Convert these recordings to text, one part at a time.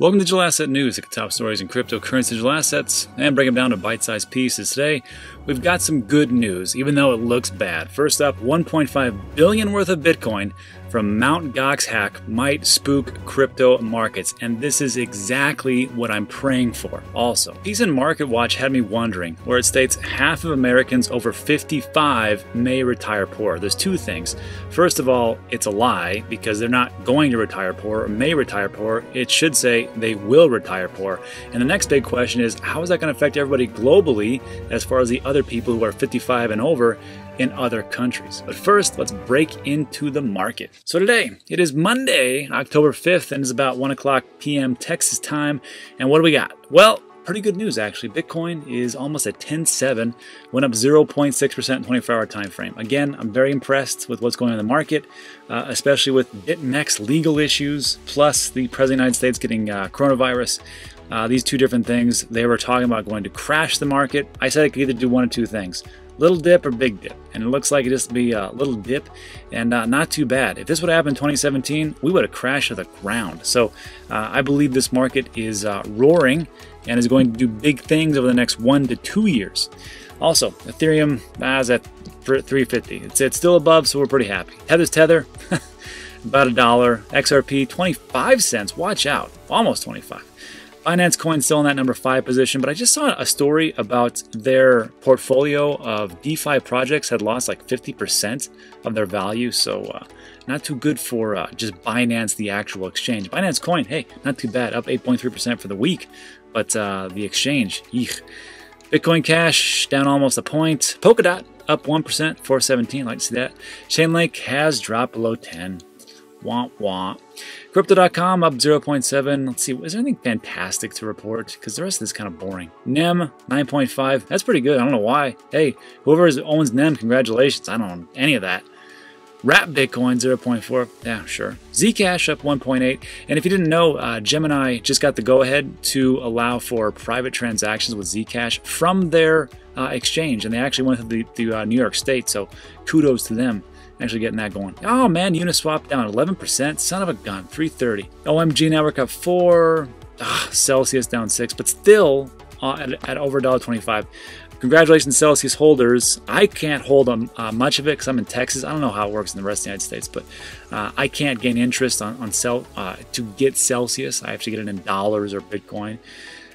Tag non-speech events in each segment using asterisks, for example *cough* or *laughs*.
Welcome to Digital Asset News, the top stories in cryptocurrency digital assets, and break them down to bite-sized pieces. Today, we've got some good news, even though it looks bad. First up, 1.5 billion worth of Bitcoin from Mt. Gox hack might spook crypto markets, and this is exactly what I'm praying for. Also, piece in Market Watch had me wondering, where it states half of Americans over 55 may retire poor. There's two things. First of all, it's a lie because they're not going to retire poor or may retire poor. It should say they will retire poor. And the next big question is how is that going to affect everybody globally as far as the other people who are 55 and over in other countries. But first, let's break into the market. So today, it is Monday, October 5th, and it's about 1 o'clock p.m. Texas time. And what do we got? Well, pretty good news actually. Bitcoin is almost at 10.7, went up 0.6% in 24-hour time frame. Again, I'm very impressed with what's going on in the market, uh, especially with BitMEX legal issues, plus the President of the United States getting uh, coronavirus. Uh, these two different things, they were talking about going to crash the market. I said I could either do one of two things little dip or big dip. And it looks like it just be a little dip and uh, not too bad. If this would have happened in 2017, we would have crashed to the ground. So uh, I believe this market is uh, roaring and is going to do big things over the next one to two years. Also, Ethereum uh, is at 350. It's, it's still above, so we're pretty happy. Tether's Tether, *laughs* about a dollar. XRP, 25 cents. Watch out. Almost 25. Binance Coin still in that number five position, but I just saw a story about their portfolio of DeFi projects had lost like 50% of their value. So, uh, not too good for uh, just Binance, the actual exchange. Binance Coin, hey, not too bad, up 8.3% for the week, but uh, the exchange, eek. Bitcoin Cash down almost a point. Polkadot up 1%, 417. Like to see that. Chainlink has dropped below 10. Womp womp. Crypto.com up 0.7. Let's see, is there anything fantastic to report? Because the rest of this is kind of boring. NEM 9.5. That's pretty good. I don't know why. Hey, whoever owns NEM, congratulations. I don't own any of that. Wrap Bitcoin 0.4. Yeah, sure. Zcash up 1.8. And if you didn't know, uh, Gemini just got the go ahead to allow for private transactions with Zcash from their uh, exchange. And they actually went to the, the uh, New York State. So kudos to them actually getting that going. Oh man, Uniswap down 11%. Son of a gun, 330. OMG Network up 4. Ugh, Celsius down 6, but still uh, at, at over $1.25. Congratulations, Celsius holders. I can't hold uh, much of it because I'm in Texas. I don't know how it works in the rest of the United States, but uh, I can't gain interest on, on cel- uh, to get Celsius. I have to get it in dollars or Bitcoin.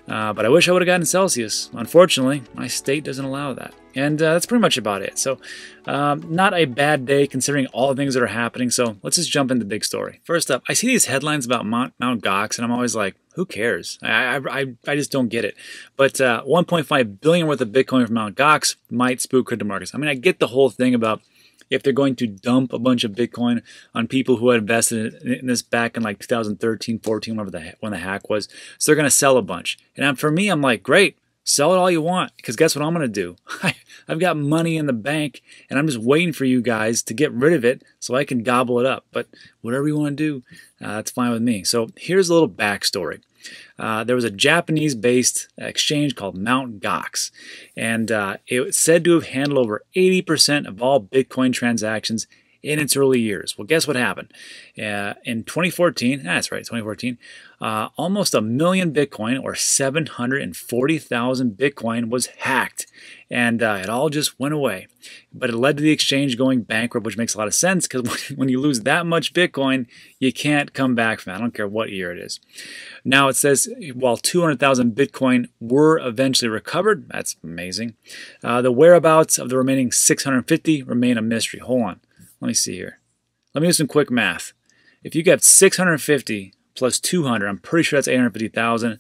Uh, but I wish I would have gotten Celsius. Unfortunately, my state doesn't allow that. And uh, that's pretty much about it. So, um, not a bad day considering all the things that are happening. So, let's just jump into the big story. First up, I see these headlines about Mount, Mount Gox, and I'm always like, who cares? I, I, I just don't get it. But uh, 1.5 billion worth of Bitcoin from Mount Gox might spook crypto markets. I mean, I get the whole thing about if they're going to dump a bunch of Bitcoin on people who had invested in this back in like 2013, 14, whenever the, when the hack was. So they're going to sell a bunch. And for me, I'm like, great, sell it all you want because guess what I'm going to do? *laughs* I've got money in the bank and I'm just waiting for you guys to get rid of it so I can gobble it up. But whatever you want to do, uh, that's fine with me. So here's a little backstory. Uh, there was a Japanese based exchange called Mt. Gox, and uh, it was said to have handled over 80% of all Bitcoin transactions in its early years. Well, guess what happened? Uh, in 2014, that's right, 2014, uh, almost a million Bitcoin or 740,000 Bitcoin was hacked and uh, it all just went away. But it led to the exchange going bankrupt, which makes a lot of sense because *laughs* when you lose that much Bitcoin, you can't come back from that. I don't care what year it is. Now it says while 200,000 Bitcoin were eventually recovered, that's amazing. Uh, the whereabouts of the remaining 650 remain a mystery. Hold on. Let me see here. Let me do some quick math. If you get 650 plus 200, I'm pretty sure that's 850,000.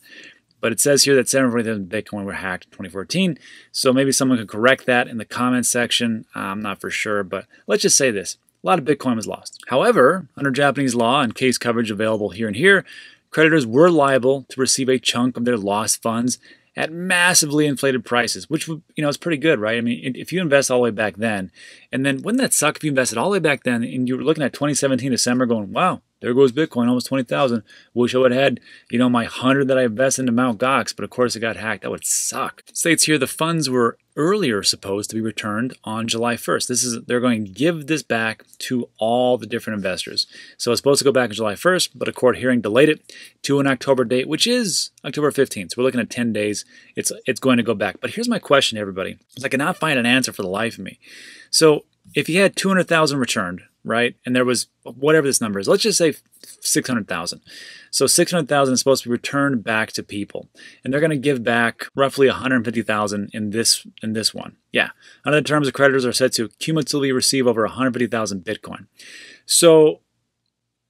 But it says here that 740,000 Bitcoin were hacked in 2014. So maybe someone could correct that in the comments section. I'm not for sure, but let's just say this. A lot of Bitcoin was lost. However, under Japanese law and case coverage available here and here, creditors were liable to receive a chunk of their lost funds at massively inflated prices, which you know is pretty good, right? I mean, if you invest all the way back then, and then wouldn't that suck if you invested all the way back then and you were looking at 2017 December going, wow, there goes Bitcoin, almost 20,000. Wish I would have had, you know, my 100 that I invested into Mt. Gox, but of course it got hacked. That would suck. States here the funds were earlier supposed to be returned on July 1st. This is they're going to give this back to all the different investors. So it's supposed to go back on July 1st, but a court hearing delayed it to an October date, which is October 15th. So we're looking at 10 days. It's it's going to go back. But here's my question, everybody. I cannot find an answer for the life of me. So if you had 200,000 returned, right, and there was whatever this number is, let's just say 600,000. So 600,000 is supposed to be returned back to people, and they're going to give back roughly 150,000 in this in this one. Yeah, under the terms, the creditors are said to cumulatively receive over 150,000 Bitcoin. So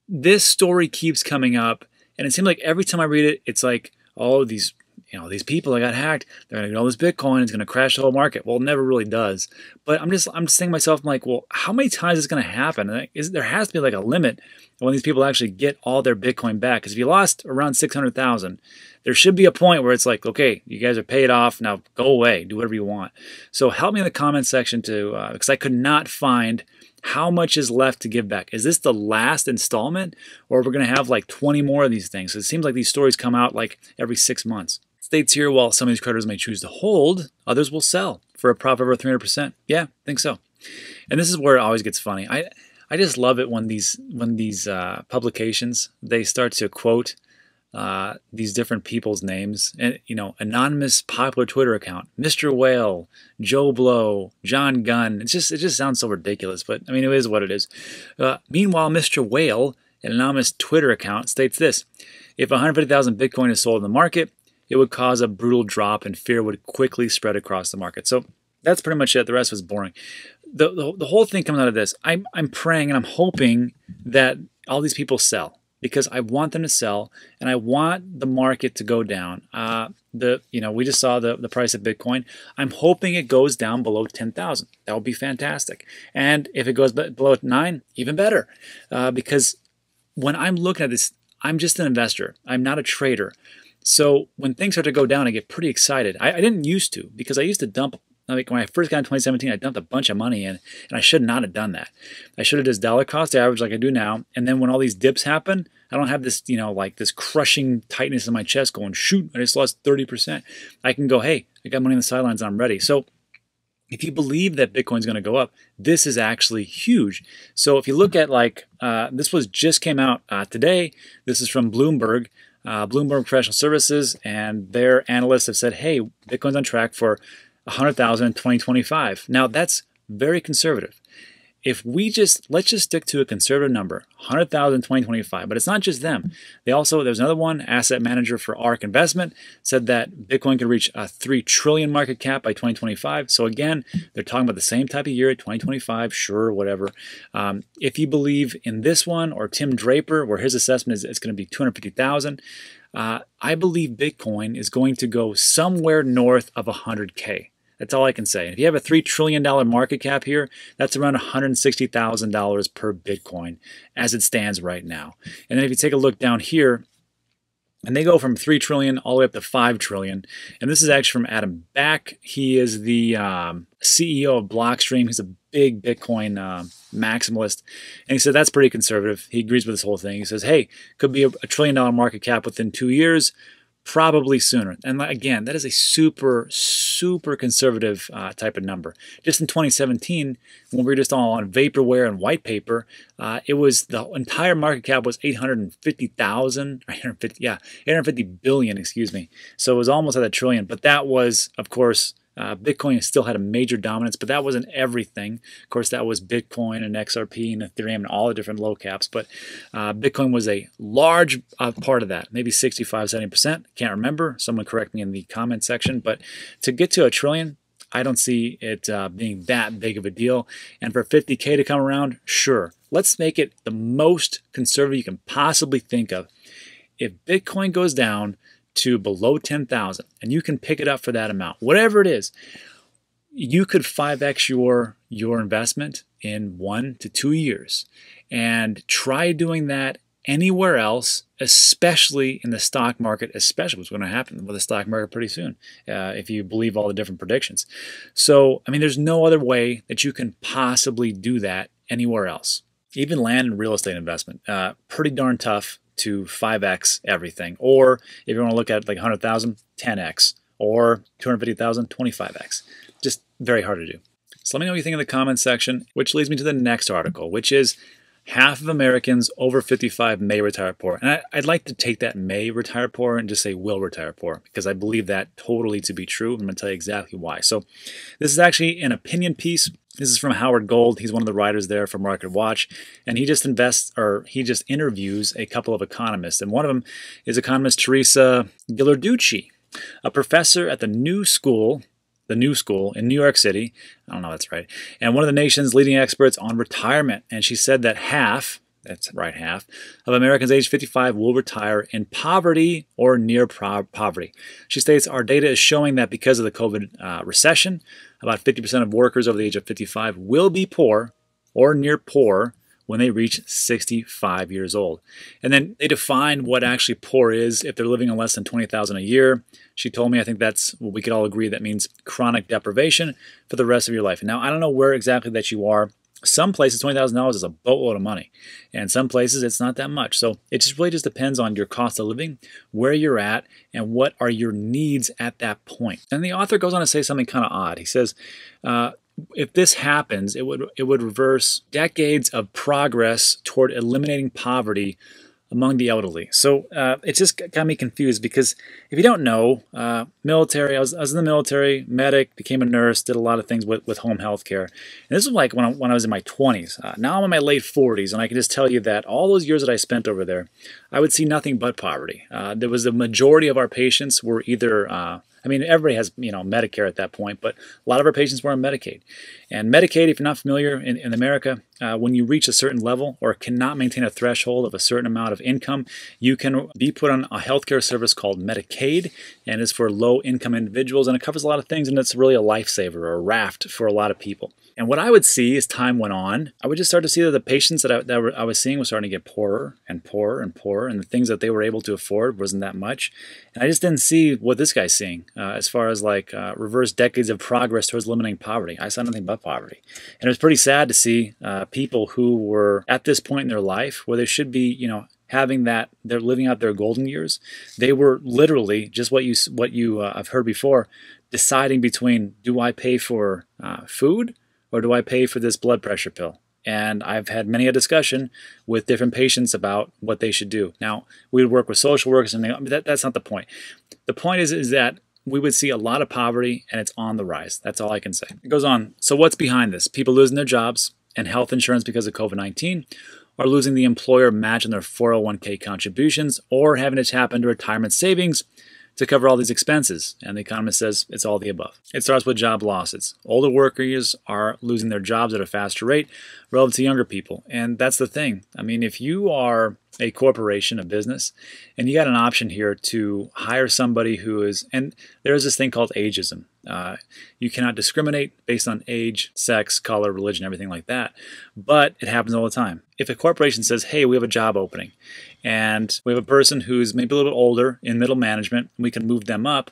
this story keeps coming up, and it seems like every time I read it, it's like, oh, these you know, these people that got hacked, they're going to get all this Bitcoin, it's going to crash the whole market. Well, it never really does. But I'm just, I'm just thinking to myself, I'm like, well, how many times is it going to happen? Is, there has to be like a limit when these people actually get all their Bitcoin back. Because if you lost around 600,000, there should be a point where it's like, okay, you guys are paid off. Now go away, do whatever you want. So help me in the comment section to, uh, because I could not find how much is left to give back? Is this the last installment, or we're going to have like 20 more of these things? So It seems like these stories come out like every six months. States here, while some of these creditors may choose to hold, others will sell for a profit over 300%. Yeah, I think so. And this is where it always gets funny. I I just love it when these when these uh, publications they start to quote uh, these different people's names and you know anonymous popular Twitter account, Mr. Whale, Joe Blow, John Gunn. It's just it just sounds so ridiculous, but I mean it is what it is. Uh, meanwhile, Mr. Whale, an anonymous Twitter account, states this: If 150,000 Bitcoin is sold in the market, it would cause a brutal drop and fear would quickly spread across the market. So that's pretty much it. The rest was boring. The, the, the whole thing comes out of this. I'm, I'm praying and I'm hoping that all these people sell because I want them to sell and I want the market to go down. Uh, the you know we just saw the, the price of Bitcoin. I'm hoping it goes down below ten thousand. That would be fantastic. And if it goes below nine, even better, uh, because when I'm looking at this, I'm just an investor. I'm not a trader. So when things start to go down, I get pretty excited. I, I didn't used to because I used to dump. Like when I first got in 2017, I dumped a bunch of money in, and I should not have done that. I should have just dollar cost average like I do now. And then when all these dips happen, I don't have this, you know, like this crushing tightness in my chest going, shoot, I just lost 30%. I can go, hey, I got money on the sidelines, I'm ready. So if you believe that Bitcoin's going to go up, this is actually huge. So if you look at like, uh, this was just came out uh, today. This is from Bloomberg uh, Bloomberg Professional Services, and their analysts have said, hey, Bitcoin's on track for 100,000 in 2025. Now, that's very conservative if we just let's just stick to a conservative number 100000 2025 but it's not just them. They also there's another one asset manager for ark investment said that bitcoin could reach a 3 trillion market cap by 2025 so again they're talking about the same type of year 2025 sure whatever. Um, if you believe in this one or tim draper where his assessment is it's going to be 250000 uh, i believe bitcoin is going to go somewhere north of 100k that's all I can say. If you have a $3 trillion market cap here, that's around $160,000 per Bitcoin as it stands right now. And then if you take a look down here, and they go from 3 trillion all the way up to 5 trillion. And this is actually from Adam Back. He is the um, CEO of Blockstream. He's a big Bitcoin uh, maximalist. And he said that's pretty conservative. He agrees with this whole thing. He says, hey, could be a, a trillion dollar market cap within two years probably sooner. And again, that is a super, super conservative uh, type of number. Just in 2017, when we were just all on vaporware and white paper, uh, it was the entire market cap was 850,000, 850, yeah, 850 billion, excuse me. So it was almost at a trillion. But that was, of course, uh, Bitcoin still had a major dominance, but that wasn't everything. Of course, that was Bitcoin and XRP and Ethereum and all the different low caps. But uh, Bitcoin was a large uh, part of that, maybe 65, 70%. Can't remember. Someone correct me in the comment section. But to get to a trillion, I don't see it uh, being that big of a deal. And for 50K to come around, sure. Let's make it the most conservative you can possibly think of. If Bitcoin goes down, to below 10,000 and you can pick it up for that amount, whatever it is, you could 5x your your investment in 1 to 2 years. And try doing that anywhere else, especially in the stock market, especially what's going to happen with the stock market pretty soon, uh, if you believe all the different predictions. So, I mean, there's no other way that you can possibly do that anywhere else. even land and real estate investment. Uh, pretty darn tough to 5x everything. Or if you want to look at like 100,000, 10x. Or 250,000, 25x. Just very hard to do. So let me know what you think in the comments section, which leads me to the next article, which is half of Americans over 55 may retire poor. And I, would like to take that may retire poor and just say will retire poor because I believe that totally to be true. I'm going to tell you exactly why. So this is actually an opinion piece. This is from Howard Gold. He's one of the writers there for Market Watch, and he just invests or he just interviews a couple of economists, and one of them is economist Teresa Ghilarducci, a professor at the New School the New School in New York City. I don't know if that's right. And one of the nation's leading experts on retirement. And she said that half, that's right, half, of Americans age 55 will retire in poverty or near poverty. She states our data is showing that because of the COVID uh, recession, about 50% of workers over the age of 55 will be poor or near poor when they reach 65 years old. And then they define what actually poor is if they're living on less than 20,000 a year. She told me I think that's what we could all agree that means chronic deprivation for the rest of your life. Now I don't know where exactly that you are. Some places $20,000 is a boatload of money, and some places it's not that much. So it just really just depends on your cost of living, where you're at, and what are your needs at that point. And the author goes on to say something kind of odd. He says, uh, if this happens, it would it would reverse decades of progress toward eliminating poverty among the elderly. So uh, it just got me confused because if you don't know, uh, military, I was, I was in the military, medic, became a nurse, did a lot of things with, with home health care. And this was like when I, when I was in my 20s. Uh, now I'm in my late 40s, and I can just tell you that all those years that I spent over there, I would see nothing but poverty. Uh, there was the majority of our patients were either uh, I mean, everybody has, you know, Medicare at that point, but a lot of our patients were on Medicaid. And Medicaid, if you're not familiar in, in America, uh, when you reach a certain level or cannot maintain a threshold of a certain amount of income, you can be put on a healthcare service called Medicaid, and it's for low income individuals, and it covers a lot of things, and it's really a lifesaver or a raft for a lot of people. And what I would see as time went on, I would just start to see that the patients that I, that were, I was seeing was starting to get poorer and poorer and poorer, and the things that they were able to afford wasn't that much. And I just didn't see what this guy's seeing uh, as far as like uh, reverse decades of progress towards eliminating poverty. I saw nothing but poverty. And it was pretty sad to see uh, people who were at this point in their life where they should be, you know, having that they're living out their golden years they were literally just what you what you uh, i've heard before deciding between do i pay for uh, food or do I pay for this blood pressure pill? And I've had many a discussion with different patients about what they should do. Now, we would work with social workers, and they, that, that's not the point. The point is, is that we would see a lot of poverty, and it's on the rise. That's all I can say. It goes on. So, what's behind this? People losing their jobs and health insurance because of COVID 19, or losing the employer match on their 401k contributions, or having to tap into retirement savings to cover all these expenses, and the economist says it's all the above. It starts with job losses. Older workers are losing their jobs at a faster rate relative to younger people, and that's the thing. I mean, if you are a corporation, a business, and you got an option here to hire somebody who is, and there is this thing called ageism. Uh, you cannot discriminate based on age, sex, color, religion, everything like that. But it happens all the time. If a corporation says, hey, we have a job opening, and we have a person who's maybe a little bit older in middle management, we can move them up,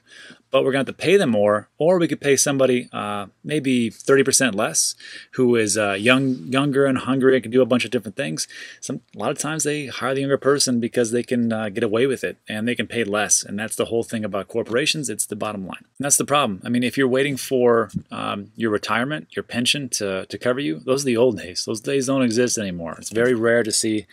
but we're going to have to pay them more, or we could pay somebody uh, maybe 30% less who is uh, young, younger and hungry and can do a bunch of different things. Some, a lot of times they hire the younger person because they can uh, get away with it and they can pay less. And that's the whole thing about corporations. It's the bottom line. And that's the problem. I mean, if you're waiting for um, your retirement, your pension to, to cover you, those are the old days. Those days don't exist anymore. It's very rare to see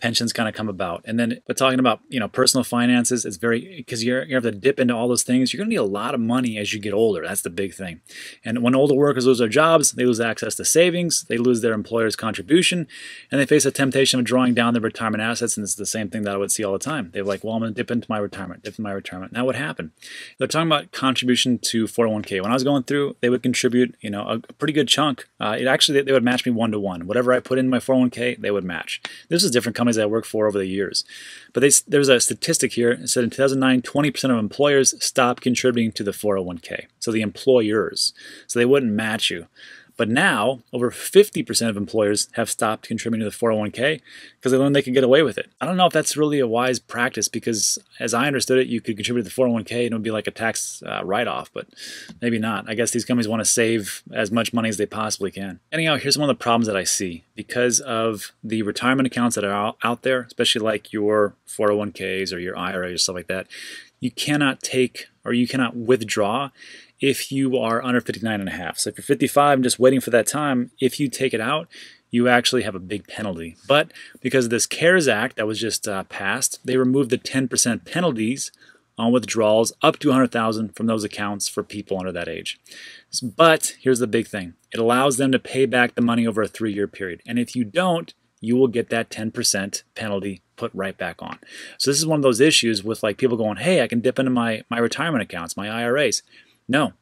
pensions kind of come about. And then, but talking about you know personal finances, it's very because you're you have to dip into all those things. You're going to need a lot of money as you get older. That's the big thing. And when older workers lose their jobs, they lose access to savings, they lose their employer's contribution, and they face a temptation of drawing down their retirement assets. And it's the same thing that I would see all the time. They're like, well, I'm going to dip into my retirement, dip into my retirement. Now, what happened? They're talking about contribution to 401k. When I was going through, they would contribute, you know, a, pretty good chunk. Uh, it actually they would match me one to one. Whatever I put in my 401k, they would match. This is different companies I worked for over the years. But they, there was a statistic here. It said in 2009, 20% of employers stopped contributing to the 401k. So the employers. So they wouldn't match you. But now, over 50% of employers have stopped contributing to the 401k because they learned they could get away with it. I don't know if that's really a wise practice because, as I understood it, you could contribute to the 401k and it would be like a tax uh, write off, but maybe not. I guess these companies want to save as much money as they possibly can. Anyhow, here's one of the problems that I see because of the retirement accounts that are out there, especially like your 401ks or your IRA or stuff like that. You cannot take or you cannot withdraw if you are under 59 and a half. So if you're 55 and just waiting for that time, if you take it out, you actually have a big penalty. But because of this CARES Act that was just uh, passed, they removed the 10% penalties on withdrawals up to 100,000 from those accounts for people under that age. But here's the big thing. It allows them to pay back the money over a 3-year period. And if you don't, you will get that 10% penalty put right back on. So this is one of those issues with like people going, "Hey, I can dip into my my retirement accounts, my IRAs." No.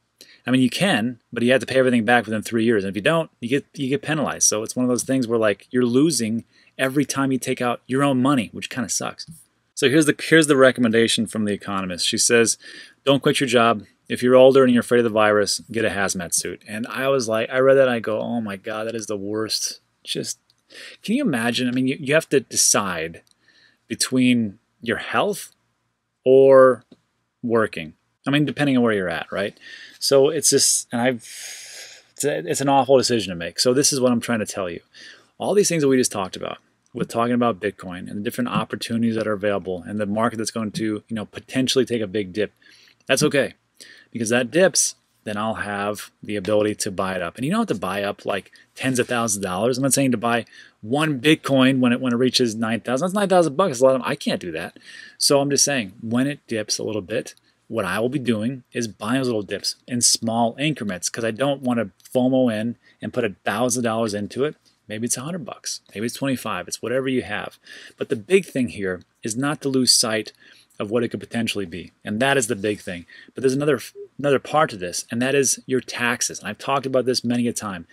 I mean, you can, but you have to pay everything back within three years. And if you don't, you get you get penalized. So it's one of those things where like you're losing every time you take out your own money, which kind of sucks. So here's the here's the recommendation from the Economist. She says, "Don't quit your job. If you're older and you're afraid of the virus, get a hazmat suit." And I was like, I read that and I go, "Oh my god, that is the worst." Just can you imagine? I mean, you, you have to decide between your health or working. I mean, depending on where you're at, right? So it's just, and I've, it's, a, it's an awful decision to make. So this is what I'm trying to tell you. All these things that we just talked about, with talking about Bitcoin and the different opportunities that are available and the market that's going to, you know, potentially take a big dip, that's okay. Because that dips, then I'll have the ability to buy it up. And you don't have to buy up like tens of thousands of dollars. I'm not saying to buy one Bitcoin when it when it reaches nine thousand. That's nine thousand bucks. A lot of I can't do that. So I'm just saying when it dips a little bit, what I will be doing is buying those little dips in small increments because I don't want to FOMO in and put a thousand dollars into it. Maybe it's a hundred bucks. Maybe it's 25. It's whatever you have. But the big thing here is not to lose sight of what it could potentially be. And that is the big thing. But there's another another part to this, and that is your taxes. And I've talked about this many a time.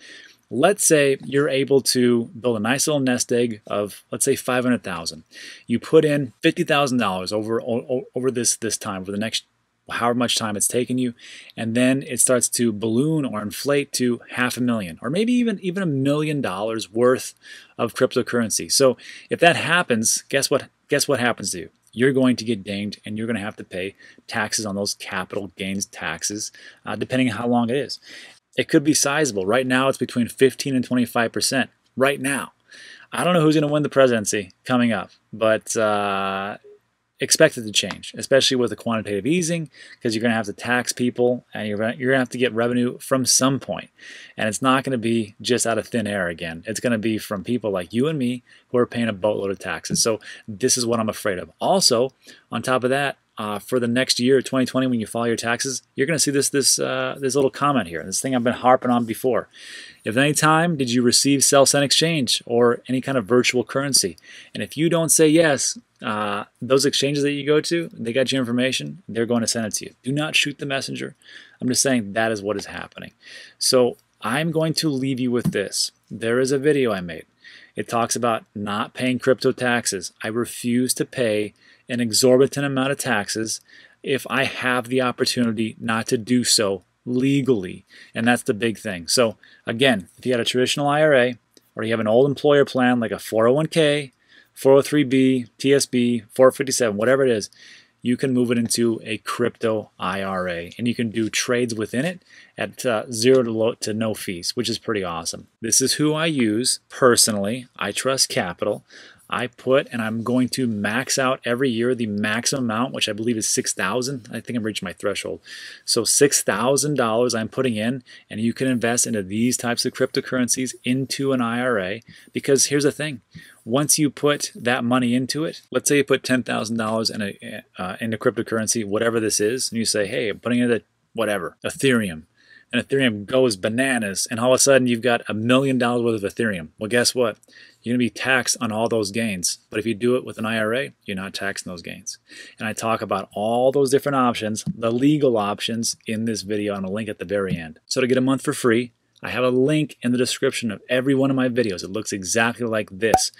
Let's say you're able to build a nice little nest egg of let's say 500,000. You put in $50,000 over over this this time for the next however much time it's taken you, and then it starts to balloon or inflate to half a million, or maybe even even a million dollars worth of cryptocurrency. So if that happens, guess what? Guess what happens to you? You're going to get dinged, and you're going to have to pay taxes on those capital gains taxes, uh, depending on how long it is. It could be sizable. Right now, it's between 15 and 25 percent. Right now. I don't know who's going to win the presidency coming up, but uh, expected to change, especially with the quantitative easing, because you're going to have to tax people and you're going, to, have to get revenue from some point. And it's not going to be just out of thin air again. It's going to be from people like you and me who are paying a boatload of taxes. So this is what I'm afraid of. Also, on top of that, uh, for the next year, 2020, when you file your taxes, you're going to see this this uh, this little comment here. This thing I've been harping on before. If any time did you receive sell send exchange or any kind of virtual currency, and if you don't say yes, uh, those exchanges that you go to, they got your information. They're going to send it to you. Do not shoot the messenger. I'm just saying that is what is happening. So I'm going to leave you with this. There is a video I made. It talks about not paying crypto taxes. I refuse to pay an exorbitant amount of taxes if I have the opportunity not to do so legally. And that's the big thing. So, again, if you had a traditional IRA or you have an old employer plan like a 401k, 403b, TSP, 457, whatever it is, you can move it into a crypto IRA and you can do trades within it at uh, zero to, low, to no fees, which is pretty awesome. This is who I use personally. iTrust Capital. I put and I'm going to max out every year the maximum amount, which I believe is six thousand. I think I'm reaching my threshold. So six thousand dollars I'm putting in, and you can invest into these types of cryptocurrencies into an IRA. Because here's the thing: once you put that money into it, let's say you put ten thousand dollars in a uh, into cryptocurrency, whatever this is, and you say, "Hey, I'm putting in the whatever Ethereum." And Ethereum goes bananas, and all of a sudden you've got a million dollars worth of Ethereum. Well, guess what? You're going to be taxed on all those gains. But if you do it with an IRA, you're not taxing those gains. And I talk about all those different options, the legal options, in this video on a link at the very end. So to get a month for free, I have a link in the description of every one of my videos. It looks exactly like this.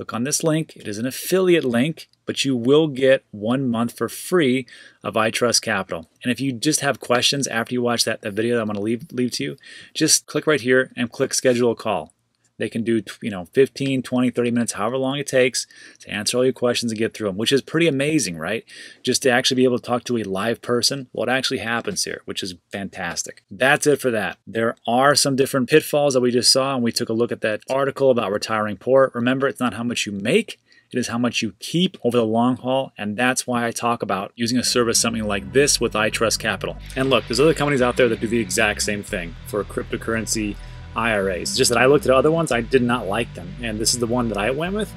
Click on this link. It is an affiliate link, but you will get one month for free of iTrust Capital. And if you just have questions after you watch that, that video that I'm going to leave, leave to you, just click right here and click schedule a call. They can do, you know, 15, 20, 30 minutes, however long it takes to answer all your questions and get through them, which is pretty amazing, right? Just to actually be able to talk to a live person, what actually happens here, which is fantastic. That's it for that. There are some different pitfalls that we just saw, and we took a look at that article about retiring poor. Remember, it's not how much you make, it is how much you keep over the long haul, and that's why I talk about using a service something like this with iTrust Capital. And look, there's other companies out there that do the exact same thing for cryptocurrency IRAs. Just that I looked at other ones, I did not like them, and this is the one that I went with,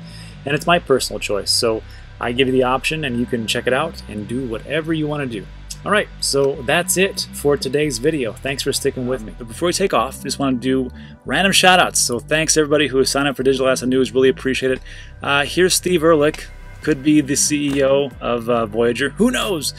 and it's my personal choice. So I give you the option, and you can check it out and do whatever you want to do. All right, so that's it for today's video. Thanks for sticking with me. But before we take off, just want to do random shout outs. So thanks everybody who has signed up for Digital Asset News. Really appreciate it. Uh, here's Steve Ehrlich, could be the CEO of uh, Voyager. Who knows?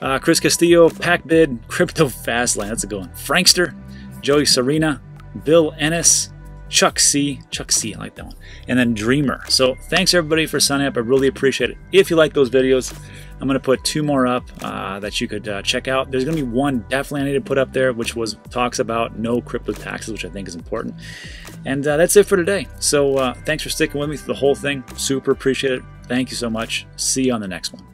Uh, Chris Castillo, PackBid, Crypto Fastlane. That's a good one. Frankster, Joey Serena, Bill Ennis, Chuck C. Chuck C. I like that one. And then Dreamer. So thanks everybody for signing up. I really appreciate it. If you like those videos, I'm going to put two more up uh, that you could uh, check out. There's going to be one definitely I need to put up there, which was talks about no crypto taxes, which I think is important. And uh, that's it for today. So uh, thanks for sticking with me through the whole thing. Super appreciate it. Thank you so much. See you on the next one.